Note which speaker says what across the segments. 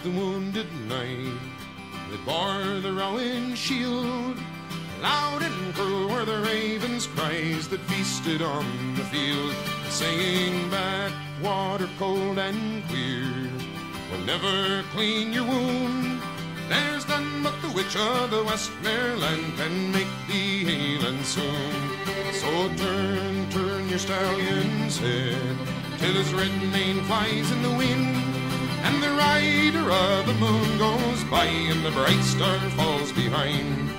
Speaker 1: the wounded knight that bore the rowan shield. Loud and cruel were the ravens' cries that feasted on the field, saying back water cold and clear will never clean your wound. There's none but the witch of the Westmoreland can make thee heal and soon. So turn, turn your stallion's head till his red mane flies in the wind. The of the moon goes by and the bright star falls behind.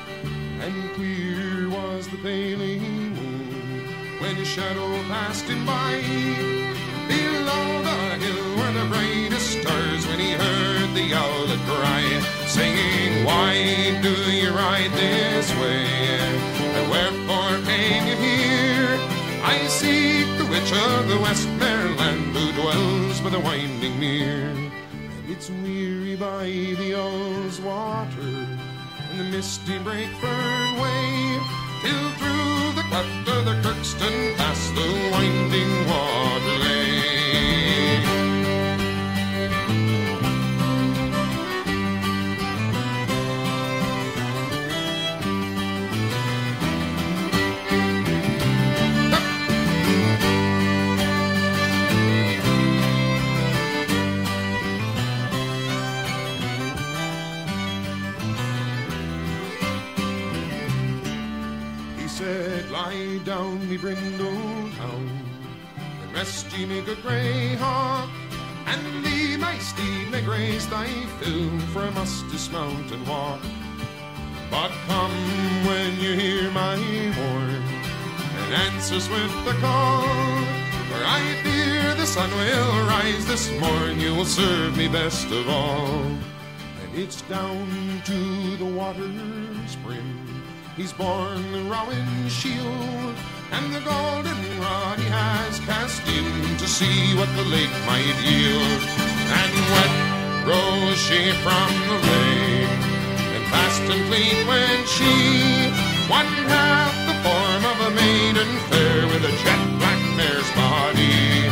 Speaker 1: And clear was the paling moon when his shadow passed him by. Below the hill were the brightest stars when he heard the owlet cry, singing, Why do you ride this way? And wherefore came you here? I seek the witch of the Westmoreland who dwells by the winding mere. It's weary by the Owl's water and the misty break fern way till through the cleft of the Kirkston Lie down, me brindle town, and rest ye, me good grey hawk, and leave my steed may graze thy fill, for I must dismount and walk. But come when you hear my horn, and answer swift the call, for I fear the sun will rise this morn, you will serve me best of all. And it's down to the water's brim. He's borne the rowan shield, and the golden rod he has cast in to see what the lake might yield. And wet rose she from the lake, and fast and clean went she, one half the form of a maiden fair with a jet black mare's body.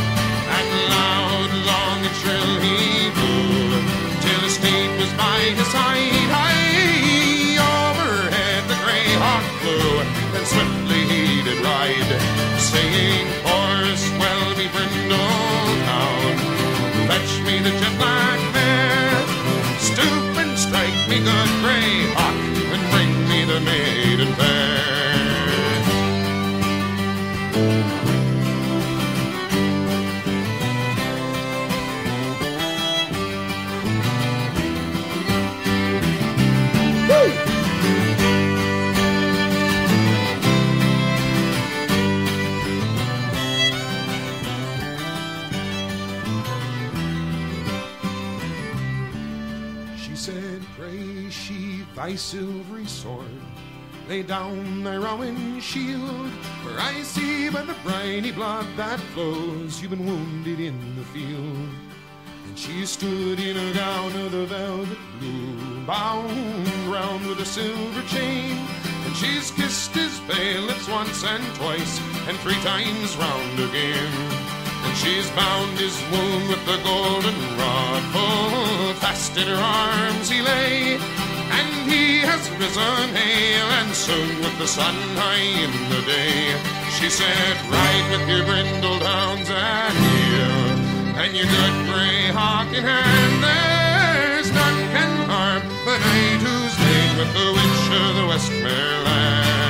Speaker 1: And loud, long, and shrill he blew, till his steed was by his side. Saying, Horse, well be brindle town, fetch me the jet black mare, stoop and strike me good grey hawk, and bring me the maiden fair. Pray sheathe thy silvery sword, lay down thy rowan shield, for I see by the briny blood that flows you've been wounded in the field. And she stood in a gown of the velvet blue, bound round with a silver chain. And she's kissed his pale lips once and twice, and three times round again. She's bound his wound with the golden rod, full fast in her arms he lay. And he has risen hale and soon with the sun high in the day. She said, Ride with your brindle hounds and heel, and your good grey hawk in hand. There's none can harm the knight who's laid with the witch of the Westmoreland.